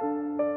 you